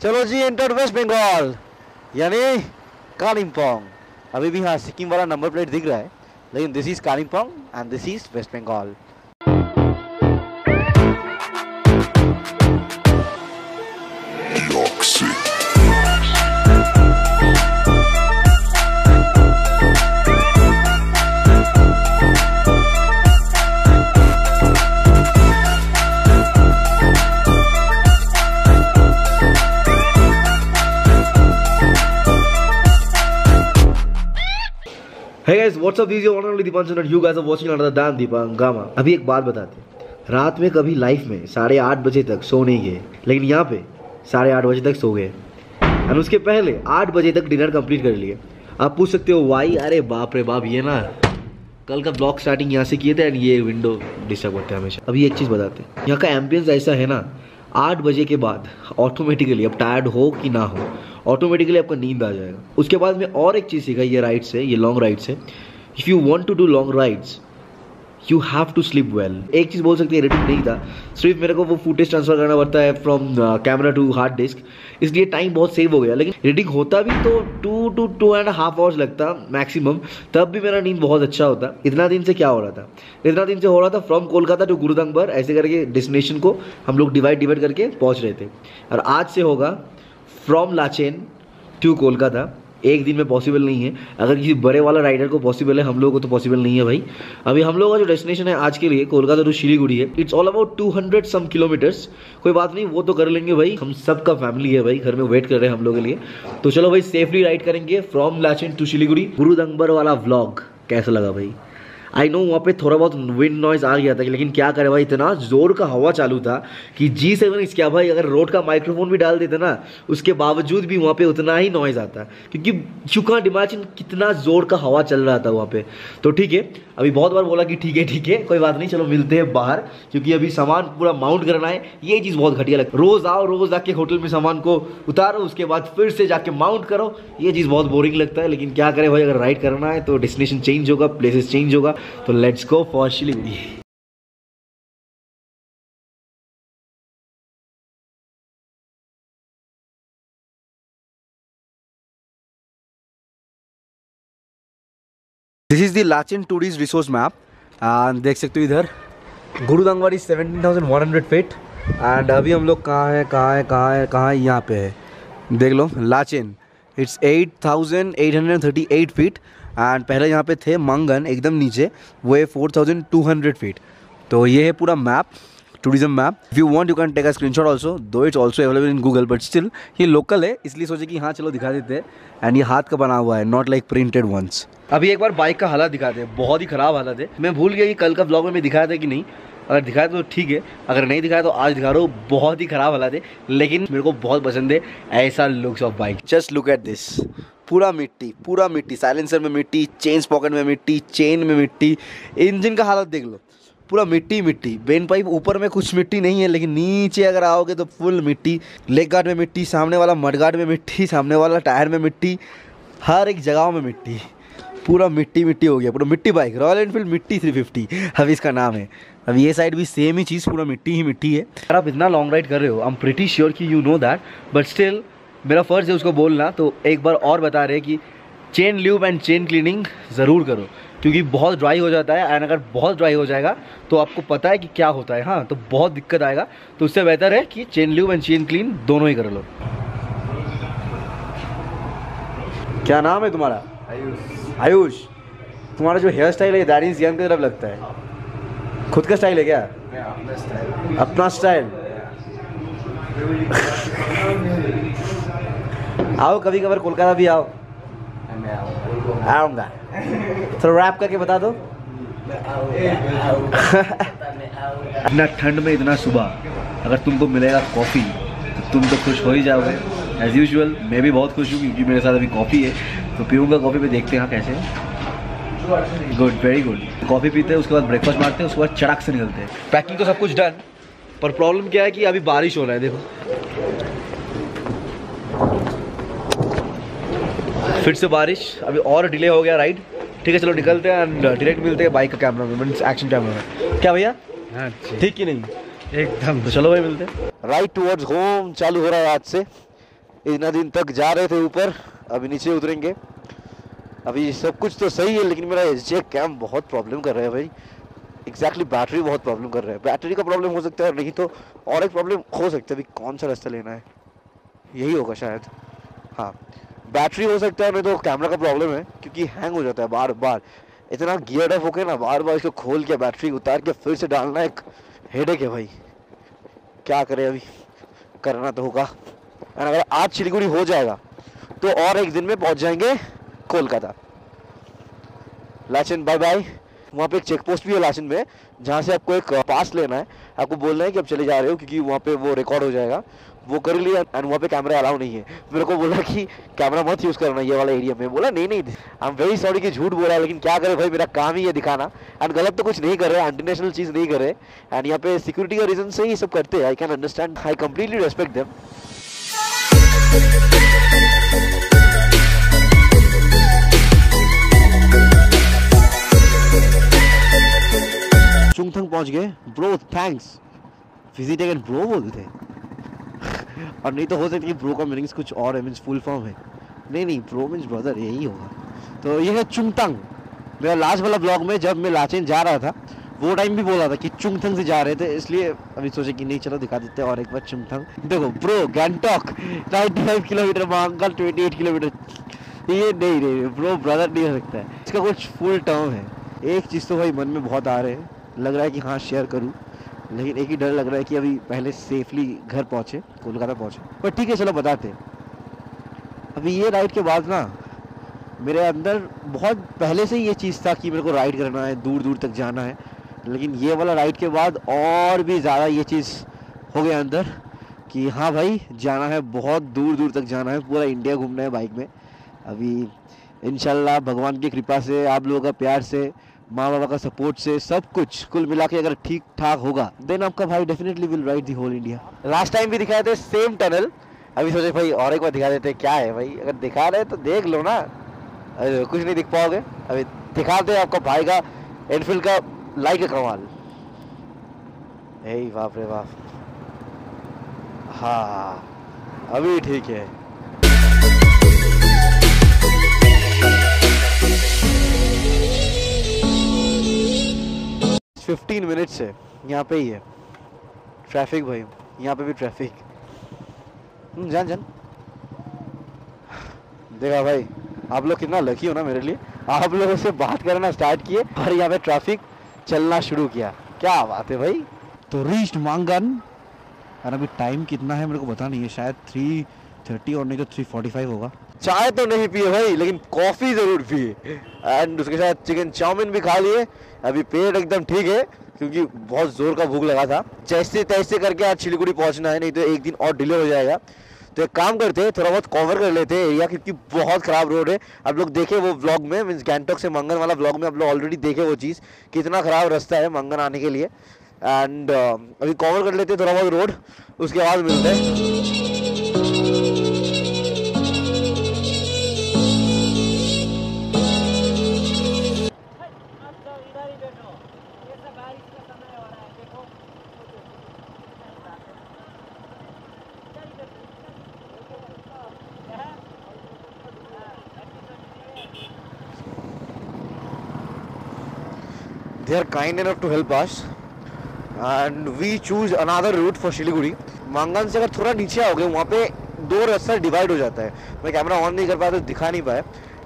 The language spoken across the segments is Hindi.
चलो जी एंटर वेस्ट बंगाल, यानी कालिम्पोंग। अभी भी हाँ सिक्किम वाला नंबर प्लेट दिख रहा है, लेकिन this is Kalimpong and this is West Bengal. Your one and only Deepanshu and you guys are watching another Dan Deepangama. अभी एक बात बताते रात में कभी लाइफ में साढ़े आठ बजे तक सो नहीं गए। लेकिन यहाँ पे साढ़े आठ बजे तक सो गए। और उसके पहले आठ बजे तक डिनर कंप्लीट कर लिए। आप पूछ सकते हो, वाई? अरे बाप रे बाप, ये ना कल का ब्लॉग स्टार्टिंग यहाँ से किए थे एंड ये विंडो डिस्टर्ब करते हैं हमेशा। अभी एक चीज़ बताते हैं। यहाँ का एम्बियंस ऐसा है ना, आठ बजे के बाद ऑटोमेटिकली अब टायर्ड हो कि ना हो ऑटोमेटिकली आपका नींद आ जाएगा। उसके बाद में और एक चीज़ सीखा ये राइड से, ये लॉन्ग राइड से। If you want to do long rides you have to sleep well एक चीज़ बोल सकते हैं एडिटिंग नहीं था। सिर्फ़ मेरे को वो फुटेज ट्रांसफ़र करना पड़ता है from camera to hard disk इसलिए टाइम बहुत सेव हो गया। लेकिन एडिटिंग होता भी तो two two two and half hours लगता मैक्सिमम तब भी मेरा नींद बहुत अच्छा होता। इतना दिन से क्या हो रहा था? इतना दिन से हो रहा था फ्रॉम कोलकाता टू गुरुदंगबर ऐसे करके डेस्टिनेशन को हम लोग डिवाइड डिवाइड करके पहुँच रहे थे। और आज से होगा फ्रॉम लाचेन टू कोलकाता। एक दिन में पॉसिबल नहीं है। अगर किसी बड़े वाला राइडर को पॉसिबल है, हम लोगों को तो पॉसिबल नहीं है भाई। अभी हम लोगों का जो डेस्टिनेशन है आज के लिए, कोलकाता टू शिलीगुड़ी है। It's all about two hundred some kilometres कोई बात नहीं, वो तो कर लेंगे भाई। हम सबका फैमिली है भाई, घर में वेट कर रहे हैं हम लोग के लिए। तो चलो भाई सेफली राइड करेंगे फ्रॉम लाचिन टू शिलीगुड़ी गुरुदंगबर वाला व्लॉग कैसा लगा भाई? आई नो वहाँ पे थोड़ा बहुत विंड नॉइज़ आ गया था कि लेकिन क्या करे भाई, इतना ज़ोर का हवा चालू था कि जी सेवन इस क्या भाई, अगर रोड का माइक्रोफोन भी डाल देते ना, उसके बावजूद भी वहाँ पे उतना ही नॉइज़ आता। क्योंकि यू इमेजिन कितना ज़ोर का हवा चल रहा था वहाँ पे। तो ठीक है, अभी बहुत बार बोला कि ठीक है ठीक है, कोई बात नहीं, चलो मिलते हैं बाहर, क्योंकि अभी सामान पूरा माउंट करना है। ये चीज़ बहुत घटिया लगता है रोज़ आओ, रोज़ आके होटल में सामान को उतारो, उसके बाद फिर से जाके माउंट करो। ये चीज़ बहुत बोरिंग लगता है, लेकिन क्या करें भाई, अगर राइड करना है तो डेस्टिनेशन चेंज होगा प्लेसेस चेंज होगा। तो let's go for Siliguri this is the Lachen tourist resource map देख सकते हो इधर। वन हंड्रेड फीट एंड अभी हम लोग कहाँ है कहाँ है कहाँ है कहाँ है? यहाँ पे है। देख लो Lachen it's eight thousand eight hundred thirty eight feet and पहले यहाँ पे थे मंगन एकदम नीचे, वो है four thousand two hundred feet तो ये है पूरा map tourism map if you want you can take a screenshot also though it's also available in Google but still ये लोकल है, इसलिए सोचे कि हाँ चलो दिखा देते हैं. एंड ये हाथ का बना हुआ है नॉट लाइक प्रिंटेड वंस अभी एक बार बाइक का हालत दिखाते हैं बहुत ही ख़राब हालत है. मैं भूल गया कि कल का ब्लॉग में मैं दिखाया था कि नहीं. अगर दिखाया तो ठीक है, अगर नहीं दिखाया तो आज दिखा रहा हूँ, बहुत ही ख़राब हालत है. लेकिन मेरे को बहुत पसंद है, ऐसा looks of bike just look at this पूरा मिट्टी पूरा मिट्टी साइलेंसर में मिट्टी चेन पॉकेट में मिट्टी चेन में मिट्टी इंजन का हालत देख लो। पूरा मिट्टी मिट्टी। बेन पाइप ऊपर में कुछ मिट्टी नहीं है, लेकिन नीचे अगर आओगे तो फुल मिट्टी। लेग गार्ड में मिट्टी, सामने वाला मड गार्ड में मिट्टी, सामने वाला टायर में मिट्टी, हर एक जगह में मिट्टी। पूरा मिट्टी मिट्टी हो गया, पूरा मिट्टी बाइक रॉयल एनफील्ड मिट्टी थ्री फिफ्टी अभी इसका नाम है। अब ये साइड भी सेम ही चीज़, पूरा मिट्टी ही मिट्टी है। अगर आप इतना लॉन्ग राइड कर रहे हो आई एम प्रिटी श्योर कि you know that but still मेरा फ़र्ज़ है उसको बोलना तो एक बार और बता रहे कि chain lube and chain cleaning ज़रूर करो क्योंकि बहुत ड्राई हो जाता है एंड अगर बहुत ड्राई हो जाएगा तो आपको पता है कि क्या होता है। हाँ तो बहुत दिक्कत आएगा। तो उससे बेहतर है कि chain lube and chain clean दोनों ही कर लो। क्या नाम है तुम्हारा? आयुष। आयुष। तुम्हारा जो हेयर स्टाइल है दाढ़ी जियान की तरफ़ लगता है। खुद का स्टाइल है क्या? अपना स्टाइल आओ, कभी कभार कोलकाता भी आओ। आऊँगा। थोड़ा रैप करके बता दो। इतना ठंड में इतना सुबह, अगर तुमको मिलेगा कॉफ़ी तो तुम तो खुश हो ही जाओगे। एज यूजल मैं भी बहुत खुश हूँ क्योंकि मेरे साथ अभी कॉफ़ी है। तो पीऊँगा कॉफ़ी पे, देखते हैं हाँ कैसे गुड वेरी गुड कॉफ़ी पीते हैं, उसके बाद ब्रेकफास्ट मारते हैं, उसके बाद चड़क से निकलते हैं। पैकिंग तो सब कुछ डन पर प्रॉब्लम क्या है कि अभी बारिश हो रहा है, देखो। फिर से बारिश अभी और डिले हो गया राइड ठीक है चलो निकलते हैं एंड डायरेक्ट मिलते हैं बाइक का कैमरा में एक्शन कैमरा में। क्या भैया? हाँ ठीक कि नहीं? एकदम। तो चलो भाई मिलते हैं। राइड टुवर्ड्स होम चालू हो रहा है आज से। इतना दिन तक जा रहे थे ऊपर अभी नीचे उतरेंगे। अभी सब कुछ तो सही है लेकिन मेरा एस कैम बहुत प्रॉब्लम कर रहा है भाई। एग्जैक्टली बैटरी बहुत प्रॉब्लम कर रहा है। बैटरी का प्रॉब्लम हो सकता है नहीं तो और एक प्रॉब्लम हो सकता है अभी कौन सा रास्ता लेना है? यही होगा शायद। हाँ। बैटरी हो सकता है नहीं तो कैमरा का प्रॉब्लम है, क्योंकि हैंग हो जाता है बार बार। इतना गियर अप होके ना, बार बार इसको खोल के बैटरी उतार के फिर से डालना एक हेडेक है भाई। क्या करें अभी? करना तो होगा। और अगर आज सिलीगुड़ी हो जाएगा तो और एक दिन में पहुँच जाएँगे कोलकाता। लाचन बाय बाय वहाँ पे एक चेक पोस्ट भी है लाचन में, जहाँ से आपको एक पास लेना है। आपको बोलना है कि आप चले जा रहे हो, क्योंकि वहाँ पे वो रिकॉर्ड हो जाएगा। वो कर लिया एंड वहाँ पे कैमरा अलाउ नहीं है। मेरे को बोला कि कैमरा मत यूज़ करना ये वाला एरिया में। बोला, नहीं नहीं आई एम वेरी सॉरी कि झूठ बोला लेकिन क्या करे भाई, मेरा काम ही है दिखाना। एंड गलत तो कुछ नहीं कर रहे एंटी नेशनल चीज़ नहीं कर। रहे एंड यहाँ पे सिक्योरिटी का रीजन से ही सब करते हैं। I can understand I completely respect them Chungthang पहुँच गए। Bro thanks visit again bro बोलते थे। और नहीं तो हो सकती है ब्रो का मीनिंग्स कुछ और है मीन्स फुल फॉर्म है। नहीं नहीं ब्रो मीन्स ब्रदर यही होगा। तो ये है चुंगतंग मेरा लास्ट वाला ब्लॉग में जब मैं लाचेन जा रहा था, वो टाइम भी बोला था कि चुंगथंग से जा रहे थे, इसलिए अभी सोचे कि नहीं, चलो दिखा देते और एक बार चुंगथंग देखो ब्रो गैंगटॉक 95 किलोमीटर मांगल 28 किलोमीटर ये नहीं नहीं ब्रो ब्रदर नहीं हो सकता है। इसका कुछ फुल टर्म है। एक चीज़ तो भाई मन में बहुत आ रहे हैं। लग रहा है कि हाँ शेयर करूँ। लेकिन एक ही डर लग रहा है कि अभी पहले सेफली घर पहुँचे, कोलकाता पहुँचे। पर ठीक है, चलो बताते अभी ये राइड के बाद ना, मेरे अंदर बहुत पहले से ही ये चीज़ था कि मेरे को राइड करना है दूर दूर तक जाना है। लेकिन ये वाला राइड के बाद और भी ज़्यादा ये चीज़ हो गया अंदर कि हाँ भाई, जाना है, बहुत दूर दूर तक जाना है, पूरा इंडिया घूमना है बाइक में। अभी इनशाला भगवान की कृपा से, आप लोगों का प्यार से माँ बाबा का सपोर्ट से सब कुछ, कुल मिला के अगर ठीक ठाक होगा देन आपका भाई definitely will ride the whole India last time भी दिखाए थे सेम टनल अभी सोचे, भाई, और एक बार दिखा देते, क्या है भाई? अगर दिखा रहे तो देख लो ना. अरे, कुछ नहीं दिख पाओगे। अभी दिखाते हैं आपका भाई का एनफील्ड का लाइक कमाल बाप रे बाप। हाँ अभी ठीक है। फिफ्टीन मिनट से यहाँ पे ही है। ट्रैफ़िक भाई यहाँ पे भी ट्रैफ़िक हम्म, जान जान। देखा भाई आप लोग कितना लकी हो ना मेरे लिए। आप लोगों से बात करना स्टार्ट किए और यहाँ पे ट्रैफ़िक चलना शुरू किया। क्या बात है भाई। तो रीच्ड मांगन और अभी टाइम कितना है मेरे को पता नहीं है। शायद थ्री थर्टी और नहीं तो थ्री फोर्टी फाइव होगा। चाय तो नहीं पिए भाई, लेकिन कॉफ़ी ज़रूर पिए। एंड उसके साथ चिकन चाउमिन भी खा लिए। अभी पेट एकदम ठीक है, क्योंकि बहुत ज़ोर का भूख लगा था। जैसे तैसे करके आज सिलीगुड़ी पहुँचना है, नहीं तो एक दिन और डिले हो जाएगा। तो एक काम करते हैं, थोड़ा बहुत कवर कर लेते हैं एरिया क्योंकि बहुत ख़राब रोड है। आप लोग देखे वो ब्लॉग में, मीन्स गैंगटॉक से मंगन वाला ब्लॉग में आप लोग ऑलरेडी देखे वो चीज़। कितना ख़राब रास्ता है मंगन आने के लिए। एंड अभी कवर कर लेते हैं थोड़ा बहुत रोड उसके बाद मिलते हैं। They are kind enough to help us. And we choose another route for Siliguri मांगन से अगर थोड़ा नीचे आओगे, वहाँ पे दो रास्ता डिवाइड हो जाता है। मैं कैमरा ऑन नहीं कर पाया तो दिखा नहीं पाया।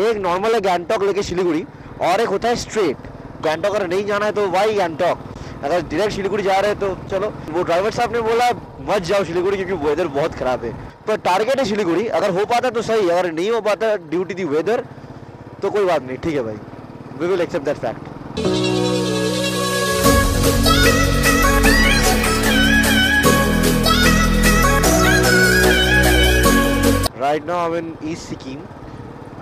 एक नॉर्मल है गैंगटॉक लेके सिलीगुड़ी और एक होता है स्ट्रेट गैंगटॉक अगर नहीं जाना है तो वाई गैंगटॉक अगर डायरेक्ट सिलीगुड़ी जा रहे हैं तो चलो। वो ड्राइवर साहब ने बोला, मत जाओ सिलीगुड़ी क्योंकि वेदर बहुत खराब है। पर टारगेट है सिलीगुड़ी अगर हो पाता तो सही, अगर नहीं हो पाता ड्यू टू दी वेदर तो कोई बात नहीं। ठीक है भाई। We will accept that fact right now I in east Sikkim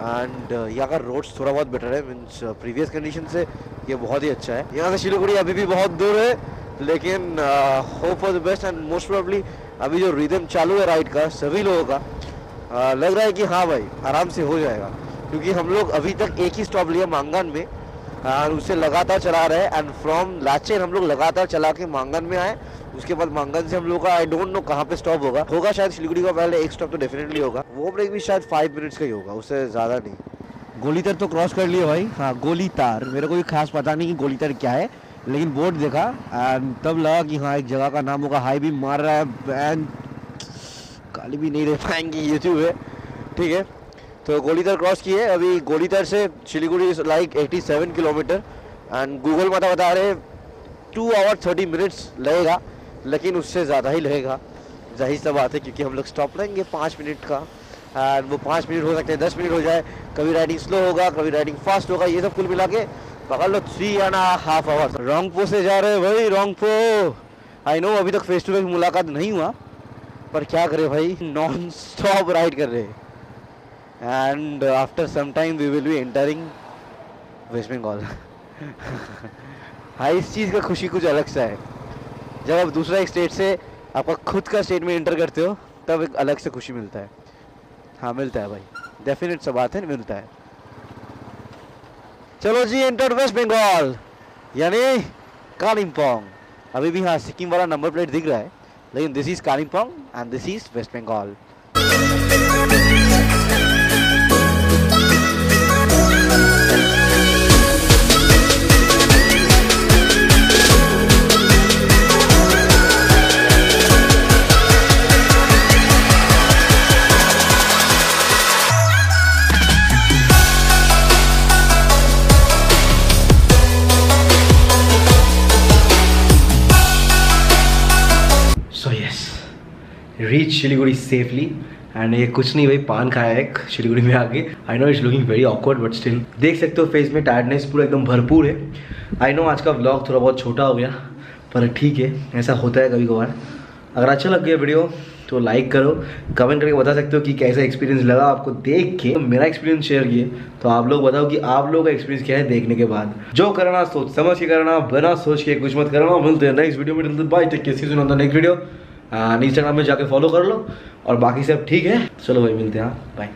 and यहाँ का रोड्स थोड़ा बहुत बेटर है मीन्स प्रीवियस कंडीशन से ये बहुत ही अच्छा है। यहाँ से शिलीगुड़ी अभी भी बहुत दूर है लेकिन hope for the best and most probably अभी जो रिदम चालू है राइड का सभी लोगों का uh, लग रहा है कि हाँ भाई आराम से हो जाएगा। क्योंकि हम लोग अभी तक एक ही स्टॉप लिया मांगान में और उसे लगातार चला रहे हैं। एंड फ्रॉम लाचेन हम लोग लगातार चला के मांगन में आए। उसके बाद मांगन से हम लोग का आई डोंट नो कहाँ पे स्टॉप होगा। होगा शायद सिलीगुड़ी का पहले एक स्टॉप तो डेफिनेटली होगा। वो ब्रेक भी शायद फाइव मिनट्स का ही होगा, उससे ज़्यादा नहीं। गोली तर तो क्रॉस कर लिया भाई। हाँ गोली तार मेरे को भी खास पता नहीं कि गोली तार क्या है, लेकिन बोर्ड देखा। एंड तब लगा कि हाँ एक जगह का नाम होगा। हाई भी मार रहा है। एंड काली भी नहीं रह पाएँगे यूट्यूब है। ठीक है? तो गोलीतर क्रॉस किए अभी गोलीतर से Siliguri is like 87 kilometre and Google माता बता रहे टू आवर थर्टी मिनट्स लगेगा, लेकिन उससे ज़्यादा ही लगेगा। ज़ाहिर सा बात है, क्योंकि हम लोग स्टॉप लेंगे पाँच मिनट का। एंड वो पाँच मिनट हो सकते हैं, दस मिनट हो जाए। कभी राइडिंग स्लो होगा, कभी राइडिंग फास्ट होगा, ये सब कुल मिला के पकड़ लो three and half hour Rangpo से जा रहे हैं भाई रोंगपो आई नो अभी तक फेस टू फेस मुलाकात नहीं हुआ, पर क्या करे भाई नॉन स्टॉप राइड कर रहे हैं। And uh, after some time we will be entering West Bengal हाँ इस चीज़ का खुशी कुछ अलग सा है। जब आप दूसरा एक स्टेट से आपका खुद का स्टेट में एंटर करते हो तब एक अलग से खुशी मिलता है। हाँ मिलता है भाई। डेफिनेट सा बात है मिलता है। चलो जी एंटर वेस्ट बंगाल यानी कालिम्पोंग अभी भी हाँ सिक्किम वाला नंबर प्लेट दिख रहा है लेकिन this is Kalimpong and this is West Bengal reach Siliguri safely and ये कुछ नहीं भाई, पान खाया एक शिलीगुड़ी में आके. I know it's looking very awkward but still देख सकते हो फेस में टायर्डनेस पूरा एकदम भरपूर है. आई नो आज का व्लॉग थोड़ा बहुत छोटा हो गया, पर ठीक है, ऐसा होता है कभी कभार अगर अच्छा लग गया वीडियो तो लाइक करो. कमेंट करके बता सकते हो कि कैसा एक्सपीरियंस लगा आपको देख के. तो मेरा एक्सपीरियंस शेयर किए तो आप लोग बताओ कि आप लोगों का एक्सपीरियंस क्या है देखने के बाद. जो करना सोच, समझ के करना, बना सोच के कुछ मत करना. मिलते हैं नेक्स्ट वीडियो में. Bye take care see you on the next video Instagram में जाके फॉलो कर लो और बाकी सब ठीक है। चलो भाई, मिलते हैं बाय